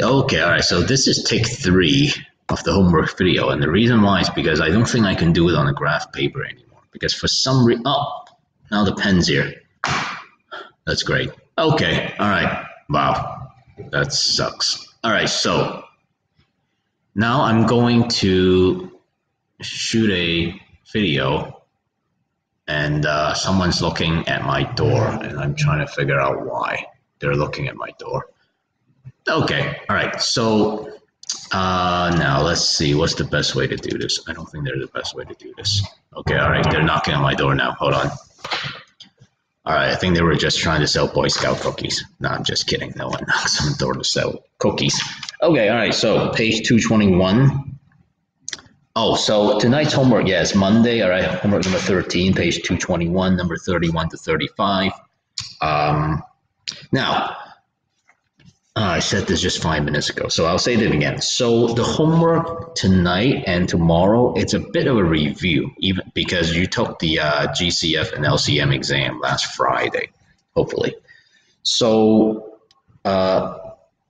Okay, all right. So this is take three of the homework video, and the reason why is because I don't think I can do it on a graph paper anymore. Because for some reason, oh, now the pen's here. That's great. Okay, all right. Wow, that sucks. All right, so now I'm going to shoot a video and uh, someone's looking at my door and I'm trying to figure out why they're looking at my door. Okay, all right. So uh, now let's see. What's the best way to do this? I don't think they're the best way to do this. Okay, all right. They're knocking on my door now. Hold on. All right, I think they were just trying to sell Boy Scout cookies. No, I'm just kidding. No one knocks on the door to sell cookies. Okay, all right. So page 221. Oh, so tonight's homework, yes, Monday. All right, homework number 13, page 221, number 31 to 35. Um, now, uh, I said this just five minutes ago, so I'll say it again. So the homework tonight and tomorrow, it's a bit of a review, even because you took the uh, GCF and LCM exam last Friday, hopefully. So uh,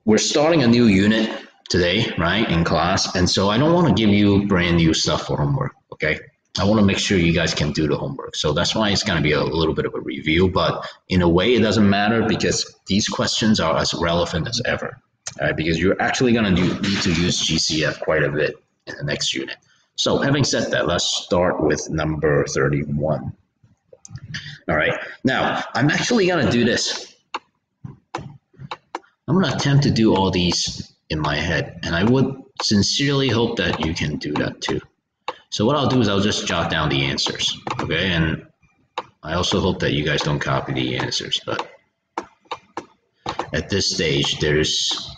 we're starting a new unit today, right, in class, and so I don't want to give you brand new stuff for homework, okay? I want to make sure you guys can do the homework. So that's why it's going to be a little bit of a review, but in a way, it doesn't matter because these questions are as relevant as ever, right? Because you're actually going to need to use GCF quite a bit in the next unit. So having said that, let's start with number 31. All right, now I'm actually going to do this. I'm going to attempt to do all these in my head, and I would sincerely hope that you can do that too. So what I'll do is I'll just jot down the answers, okay? And I also hope that you guys don't copy the answers, but at this stage, there's,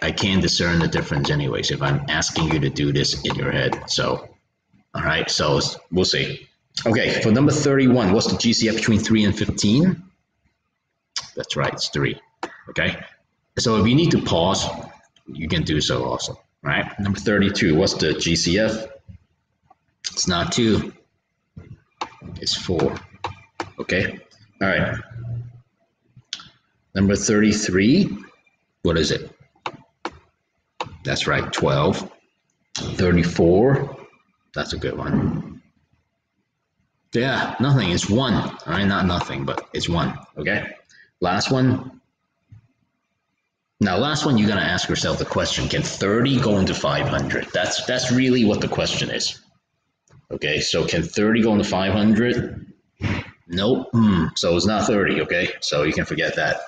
I can discern the difference anyways if I'm asking you to do this in your head. So, all right, so we'll see. Okay, for number 31, what's the GCF between 3 and 15? That's right, it's 3, okay? So if you need to pause, you can do so also, right? Number 32, what's the GCF? It's not two. It's four. Okay. All right. Number 33. What is it? That's right. 12. 34. That's a good one. Yeah, nothing. It's one. All right. Not nothing, but it's one. Okay. Last one. Now, last one, you're going to ask yourself the question, can 30 go into 500? That's, that's really what the question is. Okay, so can 30 go into 500? Nope. Mm, so it's not 30. Okay, so you can forget that.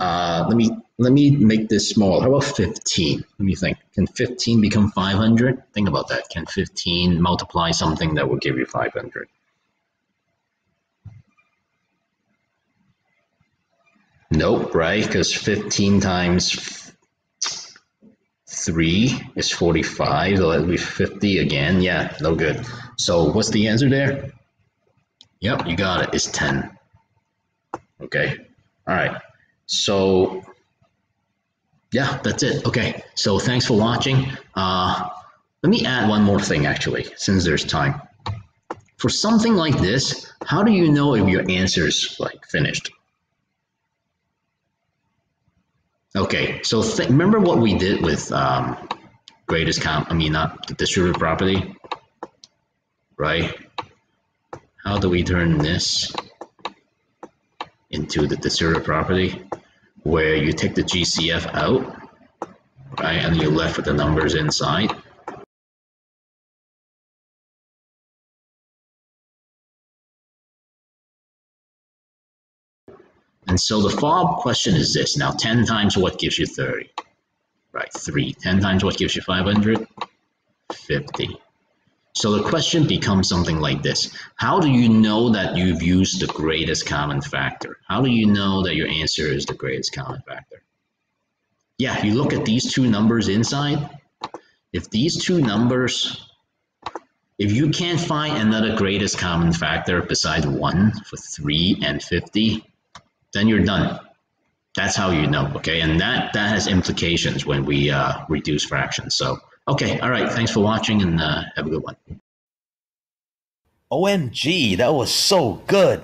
Uh, let me let me make this small. How about 15? Let me think. Can 15 become 500? Think about that. Can 15 multiply something that will give you 500? Nope, right? Because 15 times 3 is 45, so that'll be 50 again. Yeah, no good. So what's the answer there? Yep, you got it. It's 10. Okay. All right. So yeah, that's it. Okay. So thanks for watching. Uh, let me add one more thing actually, since there's time. For something like this, how do you know if your answer is like finished? Okay, so remember what we did with um, greatest count, I mean, not the distributed property, right? How do we turn this into the distributed property where you take the GCF out, right, and you're left with the numbers inside? And so the follow-up question is this. Now, 10 times what gives you 30? Right, 3. 10 times what gives you 500? 50. So the question becomes something like this. How do you know that you've used the greatest common factor? How do you know that your answer is the greatest common factor? Yeah, you look at these two numbers inside. If these two numbers, if you can't find another greatest common factor besides 1 for 3 and 50, then you're done. That's how you know, okay? And that, that has implications when we uh, reduce fractions. So, okay, all right, thanks for watching and uh, have a good one. OMG, that was so good.